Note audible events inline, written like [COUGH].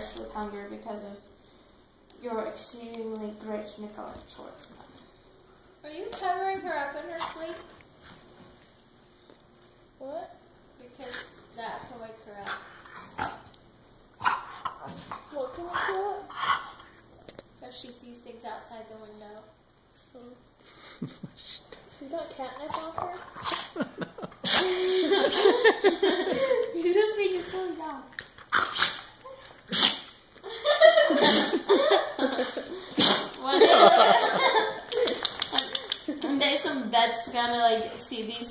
perish with hunger because of your exceedingly great neglect towards them. Are you covering her up in her sleep? What? Because that can wake her up. What can I do? If she sees things outside the window. You [LAUGHS] got catnip off her? [LAUGHS] She's just being so dumb. one [LAUGHS] [LAUGHS] one day some vet's gonna like see these